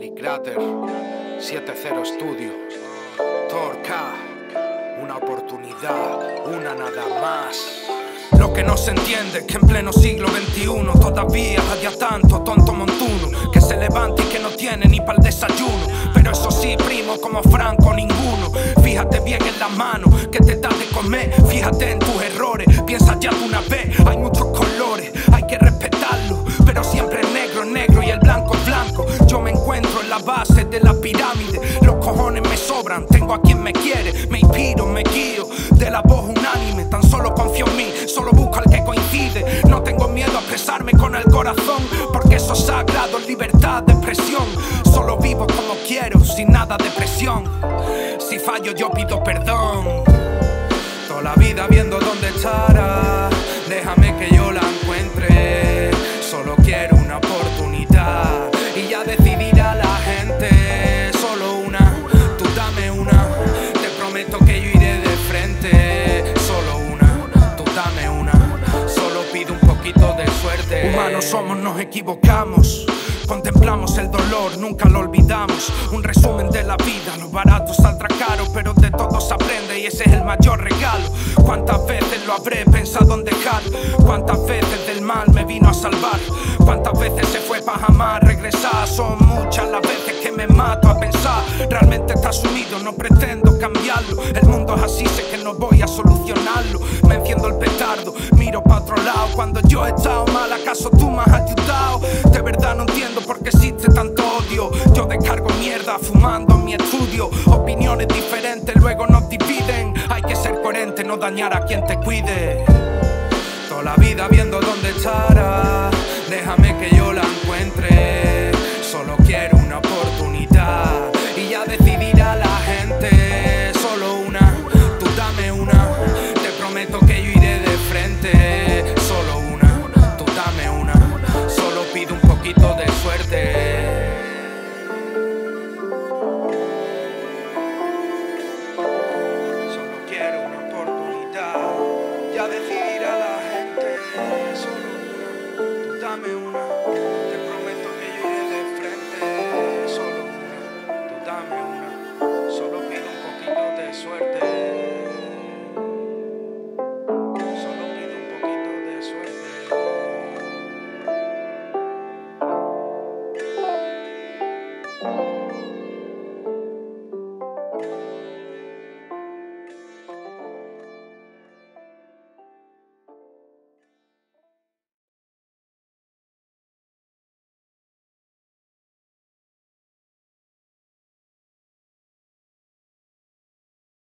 Calicrater, 70 Studio, Torca, una oportunidad, una nada más. Lo que no se entiende que en pleno siglo XXI todavía haya tanto tonto montuno que se levanta y que no tiene ni para el desayuno. Pero eso sí, primo, como Franco, ninguno. Fíjate bien en la mano que te da de comer. Fíjate en tus errores, piensa ya de una vez. Hay muchos la pirámide. Los cojones me sobran, tengo a quien me quiere. Me inspiro, me guío de la voz unánime. Tan solo confío en mí, solo busco al que coincide. No tengo miedo a expresarme con el corazón, porque eso es sagrado, libertad de expresión. Solo vivo como quiero, sin nada de presión. Si fallo, yo pido perdón. Toda la vida viendo dónde estará. Déjame que yo la somos, nos equivocamos. Contemplamos el dolor, nunca lo olvidamos. Un resumen de la vida, lo barato saldrá caro, pero de todo se aprende y ese es el mayor regalo. ¿Cuántas veces lo habré pensado en dejar? ¿Cuántas veces del mal me vino a salvar? ¿Cuántas veces se fue para jamás regresar? Son muchas las veces no pretendo cambiarlo. El mundo es así, sé que no voy a solucionarlo. Me enciendo el petardo, miro para otro lado. Cuando yo he estado mal, ¿acaso tú me has ayudado? De verdad no entiendo por qué existe tanto odio. Yo descargo mierda fumando en mi estudio. Opiniones diferentes luego nos dividen. Hay que ser coherente, no dañar a quien te cuide. Toda la vida viendo dónde estará. Déjame que yo la encuentre. Solo quiero una oportunidad poquito de